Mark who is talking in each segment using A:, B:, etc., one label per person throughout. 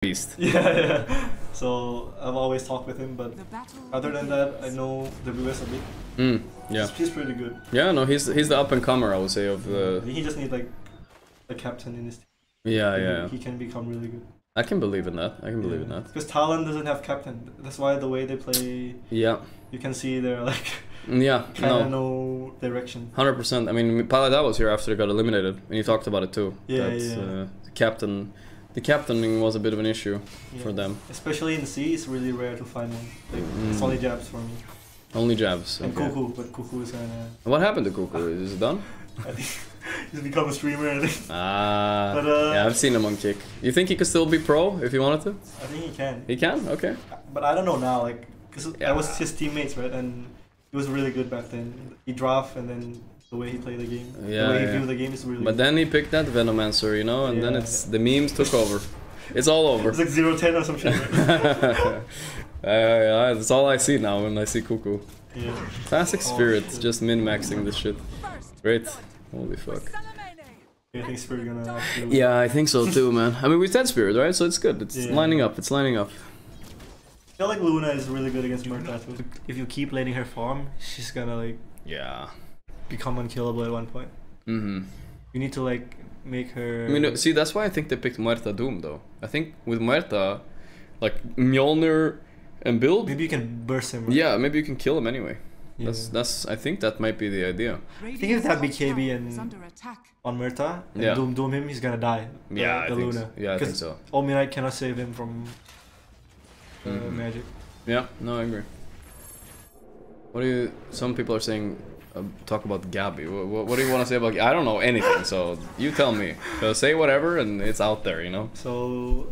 A: beast.
B: Yeah, yeah. So I've always talked with him, but other than that, I know the WS a bit.
A: Mm, yeah,
B: He's, he's pretty good.
A: yeah. No, he's he's the up and comer, I would say. Of the
B: He just need like a captain in his team.
A: yeah,
B: He-
A: yeah.
B: He can become really good.
A: I can believe in that. I can believe in that.
B: Because Talon doesn't have captain. That's why the way they play,
A: Yeah,
B: you can see they're like
A: yeah.
B: kind of
A: No,
B: no direction.
A: hundred percent. I mean, Paladin was here after they got eliminated, and he talked about it too.
B: Yeah, yeah.
A: Uh, captain, the captaining was a bit of an issue
B: Yeah.
A: for them.
B: Especially in the sea, it's really rare to find one. Like, It's
A: Mm.
B: only Jabz for me.
A: Only Jabz.
B: And
A: okay.
B: Kuku, but Kuku is kinda.
A: What happened to Kuku? Is it done?
B: I think he's become a streamer. I think.
A: Ah,
B: But, uh,
A: yeah, I've seen him on Kick. You think he could still be pro if he wanted to?
B: I think he can.
A: He can. Okay.
B: But I don't know now, like, cause
A: Yeah.
B: I was his teammates, right? And he was really good back then. He draft and then the way he played the game,
A: Yeah,
B: the way he
A: yeah.
B: viewed the game is really.
A: But then he picked that Venomancer, you know, and then it's the memes took over. It's all over.
B: it's like zero ten or something. Right?
A: uh, yeah, that's all I see now when I see Kuku.
B: yeah.
A: Classic
B: Oh,
A: Spirit,
B: shit.
A: just min maxing this shit. Great. Holy fuck.
B: Yeah, I think Spirit gonna.
A: Yeah, I think so too, man. I mean, we said Spirit, right? So it's good. It's
B: Yeah.
A: lining up. It's lining up.
B: I feel like Luna is really good against Muerta too. If you keep letting her farm, she's gonna like
A: Yeah.
B: Become unkillable at one point.
A: Mm-hmm.
B: You need to like make her.
A: I mean, see, that's why I think they picked Muerta Doom, though. I think with Muerta, like Mjolnir and build,
B: maybe you can burst him. right?
A: yeah, maybe you can kill him anyway.
B: Yeah.
A: That's that's. I think that might be the idea.
B: I think if that BKB and- on Muerta and
A: Yeah.
B: doom doom him, he's gonna die. The,
A: Yeah,
B: the
A: think
B: Luna.
A: so. Yeah, I think
B: 'Cause
A: so.
B: Omniknight cannot save him from uh,
A: Mhm.
B: magic.
A: Yeah, no, I agree. What do you? Some people are saying, uh, talk about Gabbi. What, what, do you want to say about? I don't know anything, so you tell me. So say whatever, and it's out there, you know.
B: So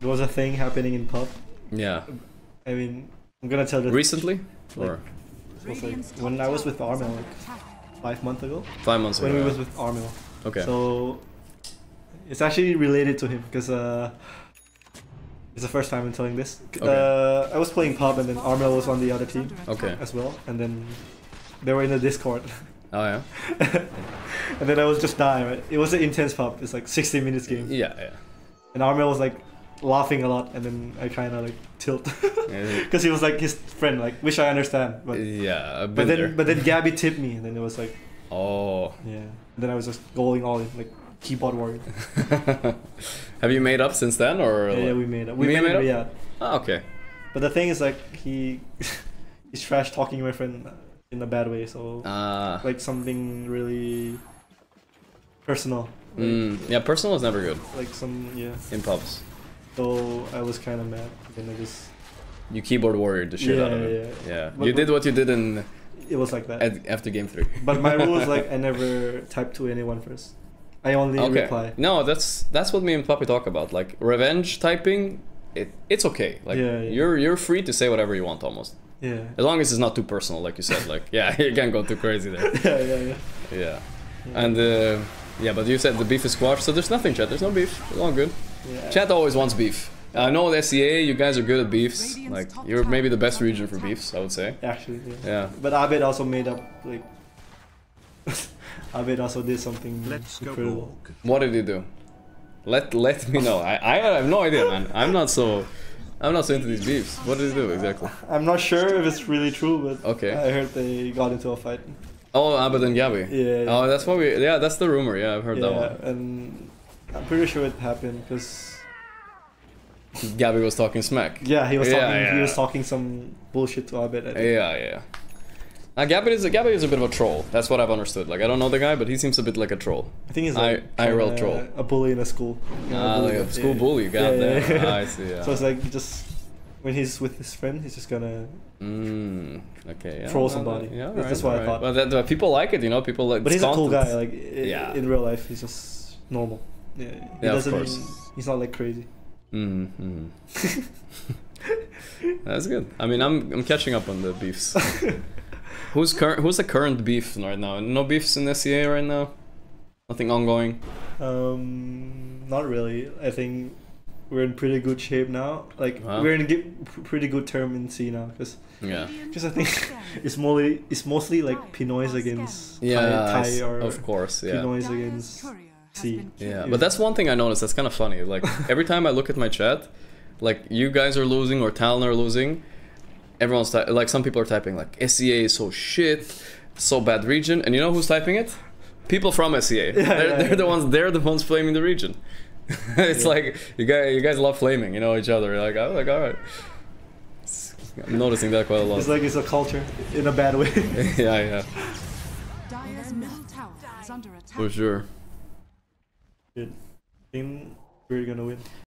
B: there was a thing happening in pub.
A: Yeah.
B: I mean, I'm gonna tell you.
A: Recently,
B: Like,
A: or
B: like when I was with Armel like five months ago.
A: five months
B: When
A: ago.
B: When
A: we
B: was with Armel.
A: okay.
B: So it's actually related to him because uh, it's the first time I'm telling this.
A: Okay.
B: Uh, I was playing pub and then Armel was on the other team
A: okay.
B: as well, and then they were in the Discord,
A: Oh yeah.
B: and then I was just dying. Right? It was an intense pub. It's like 60 minutes game,
A: Yeah, yeah.
B: and Armel was like laughing a lot, and then I kind of like tilt because he was like his friend, like which I understand, but.
A: yeah, I've
B: But then,
A: there.
B: but then Gabbi tipped me, and then it was like,
A: Oh.
B: yeah. And then I was just going all in, like keyboard warrior.
A: Have you made up since then, or?
B: Yeah, yeah, we made up. We made,
A: made
B: it,
A: up?
B: yeah.
A: Ah, okay.
B: But the thing is, like, he he's trash talking my friend in a bad way. So
A: Ah.
B: like something really personal. Like,
A: Mm, yeah, personal is never good
B: like some yeah.
A: in pubs.
B: So I was kind of mad. Then I just
A: You keyboard warrior the shit out of
B: Yeah,
A: it.
B: yeah.
A: Yeah.
B: But-
A: you did what you did in
B: it was like that.
A: at, after game three.
B: but my rule is like I never type to anyone first. I only
A: okay.
B: reply.
A: No, that's that's what me and Papi talk about. Like revenge typing, it it's okay. Like
B: Yeah, yeah.
A: you're you're free to say whatever you want almost.
B: Yeah.
A: As long as it's not too personal, like you said. Like yeah, you can't go too crazy there.
B: yeah, yeah, yeah.
A: Yeah. And uh, yeah, but you said the beef is squashed, so there's nothing, chat. There's no beef. It's all good.
B: yeah.
A: Chat always wants beef. I know the SEA, you guys are good at beefs. Like you're maybe the best region for beefs, I would say.
B: Actually, yeah.
A: Yeah.
B: But Abed also made up like. Abed also did something
C: Let's go
B: incredible.
A: What did you do? Let let me know. I, I have no idea, man. I'm not so I'm not so into these beefs. What did you do exactly?
B: I'm not sure if it's really true, but
A: Okay.
B: I heard they got into a fight.
A: Oh, Abed and Gabbi.
B: Yeah.
A: Oh, that's what we. Yeah, that's the rumor. Yeah, I've heard
B: yeah,
A: that one.
B: and I'm pretty sure it happened because.
A: Gabbi was talking smack.
B: yeah, he was
A: Yeah,
B: talking. He was talking some bullshit to Abed. I think.
A: Yeah, yeah. Now, Gabbi is a, Gabbi is a bit of a troll. That's what I've understood. Like I don't know the guy, but he seems a bit like a troll.
B: I think he's
A: I-
B: like
A: IRL
B: kinda
A: troll.
B: a bully in a school.
A: Ah,
B: bully,
A: like a
B: yeah.
A: school bully. God
B: Yeah,
A: damn.
B: yeah.
A: Ah, I see. Yeah.
B: So it's like just when he's with his friend, he's just gonna
A: Mm, okay. Yeah,
B: Troll
A: well,
B: somebody.
A: Yeah,
B: That's- that's
A: right,
B: what I thought.
A: Well, that, that people like it, you know. People like.
B: But he's
A: it's
B: a cool guy. Like i-
A: Yeah.
B: in real life, he's just normal. Yeah, he
A: Yeah, of
B: doesn't.
A: course.
B: He's not like crazy.
A: Mm, mm. That's good. I mean, I'm I'm catching up on the beefs. who's current? Who's the current beef right now? No beefs in SEA right now. Nothing ongoing.
B: Um, not really. I think we're in pretty good shape now. Like
A: Wow.
B: we're in a pretty good term in C now, because
A: Yeah.
B: because I think it's mostly it's mostly like Pinoys against
A: Yeah.
B: Thai, Thai or
A: of course. Yeah.
B: Pinoys against See.
A: Yeah, but that's one thing I noticed. That's kind of funny. Like every time I look at my chat, like you guys are losing or Talon are losing, everyone's ty- like some people are typing like SEA is so shit, so bad region, and you know who's typing it? People from SEA. they're,
B: yeah,
A: they're
B: yeah.
A: the ones. They're the ones flaming the region. it's
B: Yeah.
A: like you guys, you guys love flaming, you know each other. Like I'm like all right. It's- I'm noticing that quite a lot.
B: It's like it's a culture in a bad way.
A: yeah, yeah,
C: Dire's middle tower is under attack.
A: for sure.
B: Good. think we're gonna win.